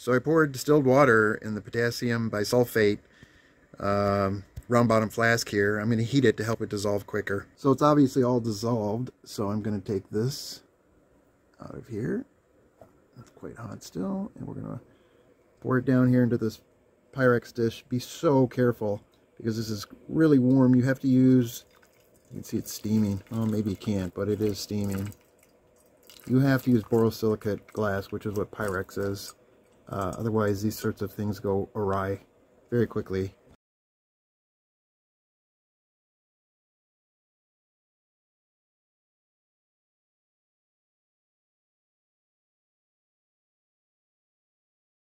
So I poured distilled water in the potassium bisulfate um, round bottom flask here. I'm going to heat it to help it dissolve quicker. So it's obviously all dissolved. So I'm going to take this out of here. It's quite hot still. And we're going to pour it down here into this Pyrex dish. Be so careful because this is really warm. You have to use, you can see it's steaming. Oh, maybe you can't, but it is steaming. You have to use borosilicate glass, which is what Pyrex is. Uh, otherwise, these sorts of things go awry very quickly.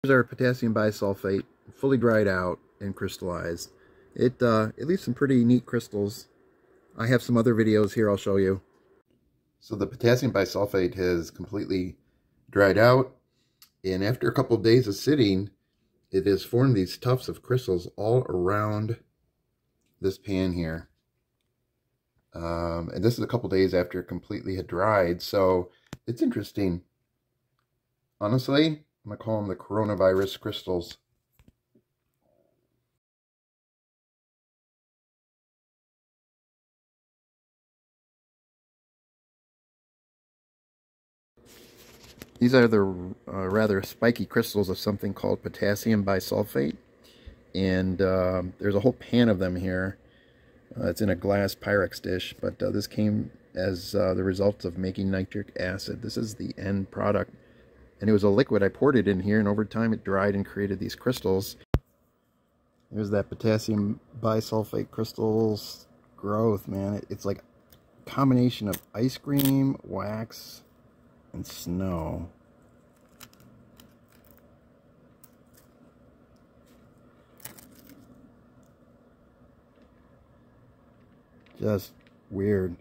Here's our potassium bisulfate, fully dried out and crystallized. It, uh, it leaves some pretty neat crystals. I have some other videos here I'll show you. So the potassium bisulfate has completely dried out and after a couple of days of sitting, it has formed these tufts of crystals all around this pan here. Um, and this is a couple days after it completely had dried, so it's interesting. Honestly, I'm going to call them the coronavirus crystals. These are the uh, rather spiky crystals of something called potassium bisulfate. And uh, there's a whole pan of them here. Uh, it's in a glass Pyrex dish, but uh, this came as uh, the result of making nitric acid. This is the end product. And it was a liquid. I poured it in here, and over time it dried and created these crystals. There's that potassium bisulfate crystals growth, man. It's like a combination of ice cream, wax, and snow. Just weird.